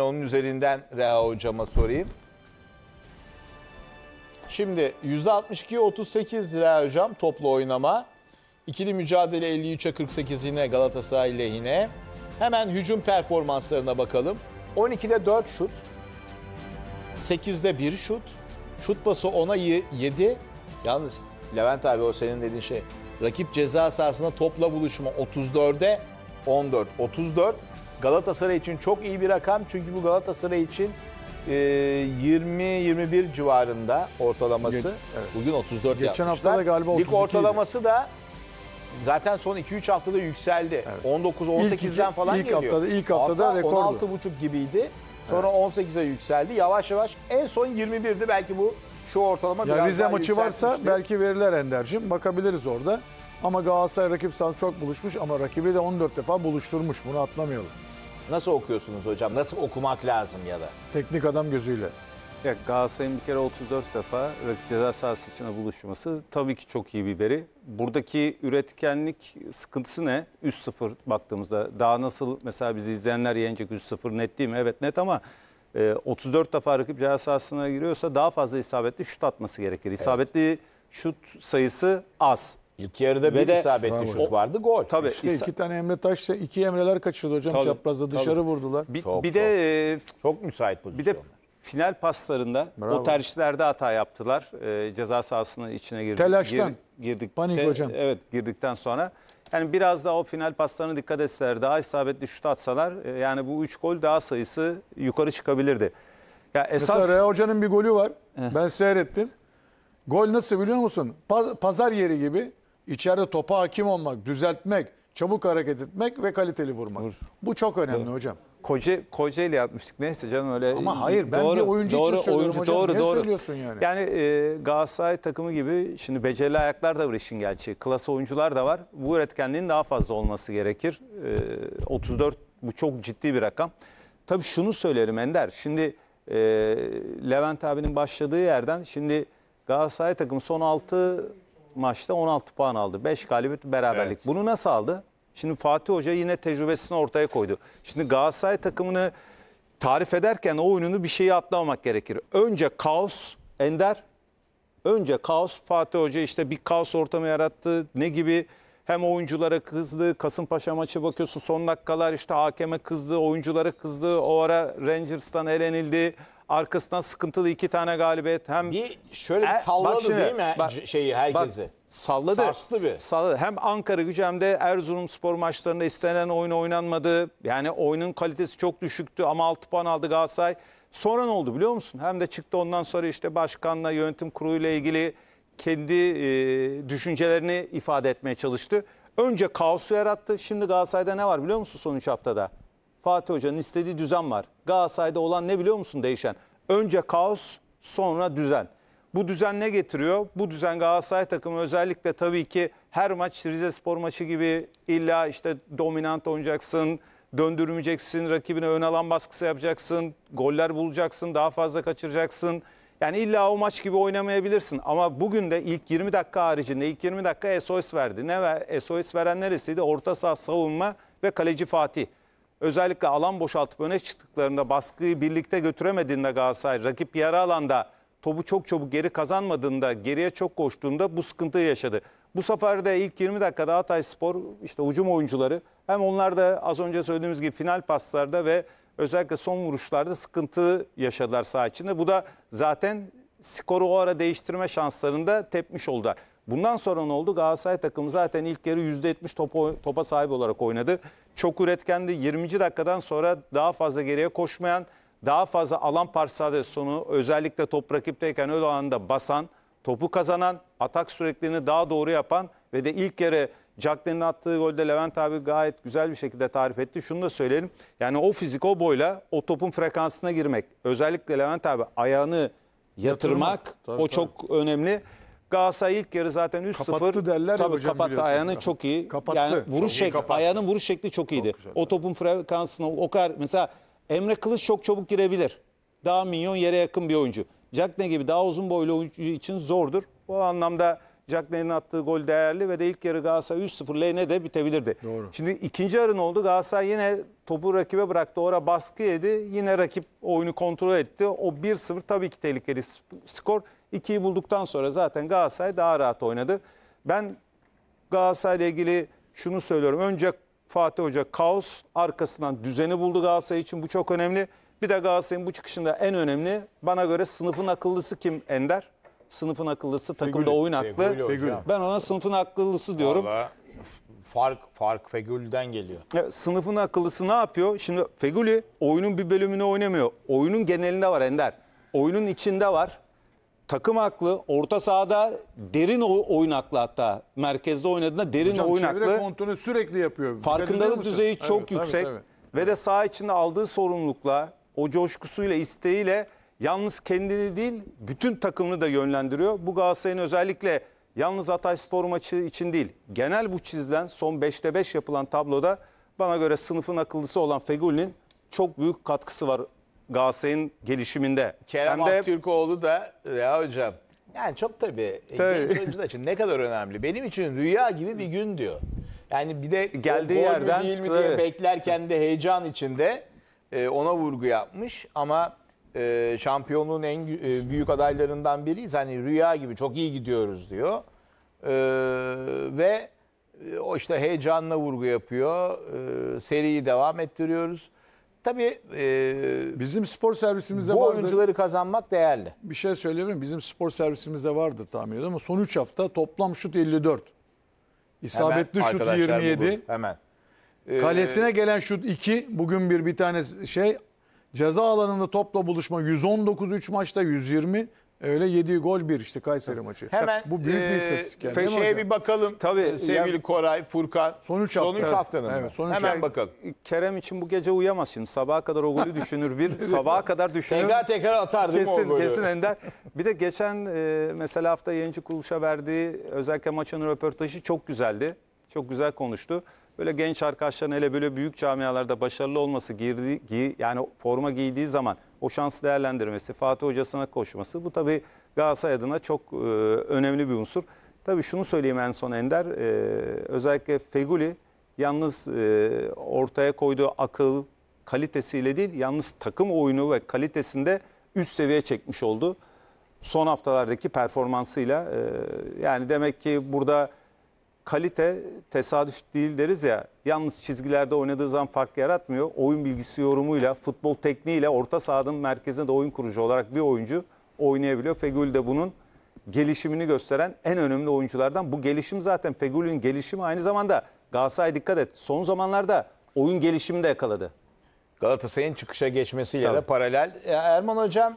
Onun üzerinden Reha hocama sorayım. Şimdi %62'ye 38 Reha hocam toplu oynama. İkili mücadele 53'e 48 yine Galatasaray lehine. Hemen hücum performanslarına bakalım. 12'de 4 şut. 8'de 1 şut. Şut pası 10'a 7. Yalnız Levent abi o senin dediğin şey. Rakip ceza sahasında topla buluşma 34'e 14. 34 Galatasaray için çok iyi bir rakam. Çünkü bu Galatasaray için e, 20-21 civarında ortalaması. Evet. Bugün 34 Geçen yapmışlar. hafta da galiba Lig 32 'ydi. ortalaması da zaten son 2-3 haftada yükseldi. 19-18'den İlk- falan ilk geliyor. haftada- ilk haftada Hatta rekordu. 16,5 gibiydi. Sonra 18'e yükseldi. Yavaş yavaş en son 21'di. Belki bu şu ortalama Ya biraz Rize maçı varsa belki verirler Ender'cim. Bakabiliriz orada. Ama Galatasaray rakip sahada çok buluşmuş ama rakibi de 14 defa buluşturmuş. Bunu atlamayalım. Nasıl okuyorsunuz hocam? Nasıl okumak lazım ya da? Teknik adam gözüyle. Ya Galatasaray'ın bir kere 34 defa rakip ceza sahası içine buluşması tabii ki çok iyi bir veri. Buradaki üretkenlik sıkıntısı ne? 3-0 baktığımızda daha nasıl mesela bizi izleyenler yenecek 3-0 net değil mi? Evet net ama e, 34 defa rakip ceza sahasına giriyorsa daha fazla isabetli şut atması gerekir. İsabetli şut sayısı az. İlk yarıda Ve bir de- isabetli Bravo. şut vardı. Gol. Tabii İşte isa- iki tane Emre Taş, iki Emreler kaçırdı hocam Tabii, çaprazda dışarı tabii. vurdular. bir, Çok, bir de e, Çok müsait Bir pozisyon. de final paslarında Bravo. o tercihlerde hata yaptılar. Ee, ceza sahasının içine girdik. Telaştan. girdik. Panik hocam. Evet girdikten sonra. Yani biraz daha o final paslarına dikkat etseler, daha isabetli şut atsalar e, yani bu 3 gol daha sayısı yukarı çıkabilirdi. Ya esas Mesela Rea Hoca'nın bir golü var. Ben seyrettim. Gol nasıl biliyor musun? Pa- pazar yeri gibi içeride topa hakim olmak, düzeltmek, çabuk hareket etmek ve kaliteli vurmak. Bu çok önemli hocam. Koca, Kocaeli atmıştık. Neyse canım öyle. Ama hayır, ben bir oyuncu için söylüyorum hocam. Niye söylüyorsun yani? Yani e, Galatasaray takımı gibi şimdi becerili ayaklar da var işin gerçeği. Klas oyuncular da var. Bu üretkenliğin daha fazla olması gerekir. E, 34 bu çok ciddi bir rakam. Tabii şunu söylerim Ender. Şimdi e, Levent abinin başladığı yerden şimdi Galatasaray takımı son 6 maçta 16 puan aldı. 5 galibiyet beraberlik. Evet. Bunu nasıl aldı? Şimdi Fatih Hoca yine tecrübesini ortaya koydu. Şimdi Galatasaray takımını tarif ederken o oyununu bir şeyi atlamamak gerekir. Önce kaos, Ender. Önce kaos. Fatih Hoca işte bir kaos ortamı yarattı. Ne gibi? Hem oyunculara kızdı. Kasımpaşa maçı bakıyorsun son dakikalar işte hakeme kızdı, oyunculara kızdı. O ara Rangers'tan elenildi. Arkasından sıkıntılı iki tane galibiyet. Hem Bir şöyle bir E, salladı bak şimdi, değil mi bak- şeyi herkesi? Bak, salladı. Sarstı bir. Salladı. Hem Ankara gücü hem de Erzurum spor maçlarında istenen oyun oynanmadı. Yani oyunun kalitesi çok düşüktü ama 6 puan aldı Galatasaray. Sonra ne oldu biliyor musun? Hem de çıktı ondan sonra işte başkanla yönetim kuruluyla ilgili kendi e, düşüncelerini ifade etmeye çalıştı. Önce kaosu yarattı. Şimdi Galatasaray'da ne var biliyor musun son 3 haftada? Fatih Hoca'nın istediği düzen var. Galatasaray'da olan ne biliyor musun değişen? Önce kaos sonra düzen. Bu düzen ne getiriyor? Bu düzen Galatasaray takımı özellikle tabii ki her maç Rize Spor maçı gibi illa işte dominant oynayacaksın, döndürmeyeceksin, rakibine ön alan baskısı yapacaksın, goller bulacaksın, daha fazla kaçıracaksın. Yani illa o maç gibi oynamayabilirsin ama bugün de ilk 20 dakika haricinde ilk 20 dakika SOS verdi. Ne ver? SOS veren neresiydi? Orta saha savunma ve kaleci Fatih. Özellikle alan boşaltıp öne çıktıklarında baskıyı birlikte götüremediğinde Galatasaray rakip yarı alanda topu çok çabuk geri kazanmadığında geriye çok koştuğunda bu sıkıntıyı yaşadı. Bu sefer de ilk 20 dakikada Hatay Spor işte hücum oyuncuları hem onlar da az önce söylediğimiz gibi final paslarda ve özellikle son vuruşlarda sıkıntı yaşadılar saha içinde. Bu da zaten skoru o ara değiştirme şanslarını da tepmiş oldular. Bundan sonra ne oldu? Galatasaray takımı zaten ilk yarı %70 topa, topa sahip olarak oynadı. Çok üretkendi. 20. dakikadan sonra daha fazla geriye koşmayan, daha fazla alan parçalasyonu özellikle top rakipteyken öyle alanda basan, topu kazanan, atak sürekliliğini daha doğru yapan ve de ilk yarı Cagney'in attığı golde Levent abi gayet güzel bir şekilde tarif etti. Şunu da söyleyelim. Yani o fizik, o boyla o topun frekansına girmek. Özellikle Levent abi ayağını yatırmak Tabii, o tabii. çok önemli. Galatasaray ilk yarı zaten 3-0. Kapattı derler ya Tabii hocam kapattı biliyorsunuz. ayağını çok iyi. Kapattı. Yani Çok vuruş iyi şekli, kapattı. ayağının vuruş şekli çok iyiydi. güzel, o topun frekansına o kadar mesela Emre Kılıç çok çabuk girebilir. Daha minyon yere yakın bir oyuncu. Cagney gibi daha uzun boylu oyuncu için zordur. Bu anlamda Jack Ney'in attığı gol değerli ve de ilk yarı Galatasaray 3-0 lehine de bitebilirdi. Doğru. Şimdi ikinci yarı ne oldu? Galatasaray yine topu rakibe bıraktı. Orada baskı yedi. Yine rakip oyunu kontrol etti. O 1-0 tabii ki tehlikeli skor. 2'yi bulduktan sonra zaten Galatasaray daha rahat oynadı. Ben Galatasaray'la ilgili şunu söylüyorum. Önce Fatih Hoca kaos, arkasından düzeni buldu Galatasaray için. Bu çok önemli. Bir de Galatasaray'ın bu çıkışında en önemli bana göre sınıfın akıllısı kim Ender? Sınıfın akıllısı takımda Feguli. oyun aklı. Hocam. Ben ona sınıfın akıllısı diyorum. Vallahi fark fark Fegül'den geliyor. Ya, sınıfın akıllısı ne yapıyor? Şimdi Feguli oyunun bir bölümünü oynamıyor. Oyunun genelinde var Ender. Oyunun içinde var. Takım aklı, orta sahada derin oyun aklı hatta. Merkezde oynadığında derin Hocam oyun çevre aklı. kontrolü sürekli yapıyor. Farkındalık düzeyi Evet, çok tabii, yüksek. tabii. Ve de saha içinde aldığı sorumlulukla, o coşkusuyla, isteğiyle yalnız kendini değil bütün takımını da yönlendiriyor. Bu Galatasaray'ın özellikle yalnız Hatay Spor maçı için değil, genel bu çizilen son 5'te 5 yapılan tabloda bana göre sınıfın akıllısı olan Fegül'ün çok büyük katkısı var Galatasaray'ın gelişiminde. Kerem Hem de Aktürkoğlu da ya hocam. Yani çok tabii, Tabii. genç oyuncular için ne kadar önemli. Benim için rüya gibi bir gün diyor. Yani bir de Geldiği yerden, değil mi diye tabii. beklerken de heyecan içinde e, ona vurgu yapmış. Ama e, şampiyonluğun en e, büyük adaylarından biriyiz. Hani rüya gibi çok iyi gidiyoruz diyor. Ve o işte heyecanla vurgu yapıyor. Seriyi devam ettiriyoruz. Tabii e, Bizim spor servisimizde bu vardı. oyuncuları kazanmak değerli. Bir şey söyleyebilir miyim? Bizim spor servisimizde vardı tahmin ediyorum ama son 3 hafta toplam şut 54. İsabetli Hemen şut arkadaşlar 27. bulur. Hemen. Ee, Kalesine gelen şut 2. Bugün bir bir tane şey. Ceza alanında topla buluşma 119 3 maçta 120. Öyle 7 gol 1 işte Kayseri maçı. Hemen Bu büyük bir e, istatistik yani, değil mi Şeye hocam? bir bakalım. Tabii, Ee, sevgili ya- Koray, Furkan. Son üç Son hafta. üç haftanın mı? Evet, son üç Hemen hafta. bakalım. Kerem için bu gece uyuyamaz şimdi. Sabaha kadar o golü düşünür. Bir sabaha kadar düşünür. Tekrar tekrar atar değil mi o Kesin, golü? kesin Ender. Bir de geçen e, mesela hafta yayıncı kuruluşa verdiği özellikle maçın röportajı çok güzeldi. Çok güzel konuştu. Böyle genç arkadaşların hele böyle büyük camialarda başarılı olması, girdi, giy, yani forma giydiği zaman o şansı değerlendirmesi, Fatih hocasına koşması bu tabii Galatasaray adına çok e, önemli bir unsur. Tabii şunu söyleyeyim en son Ender, e, özellikle Feguli yalnız e, ortaya koyduğu akıl, kalitesiyle değil yalnız takım oyunu ve kalitesinde üst seviye çekmiş oldu. Son haftalardaki performansıyla e, yani demek ki burada kalite tesadüf değil deriz ya yalnız çizgilerde oynadığı zaman fark yaratmıyor. Oyun bilgisi yorumuyla, futbol tekniğiyle orta sahanın merkezinde de oyun kurucu olarak bir oyuncu oynayabiliyor. Fegül de bunun gelişimini gösteren en önemli oyunculardan. Bu gelişim zaten Fegül'ün gelişimi aynı zamanda Galatasaray dikkat et. Son zamanlarda oyun gelişimini de yakaladı. Galatasaray'ın çıkışa geçmesiyle Tabii. de paralel. Erman Hocam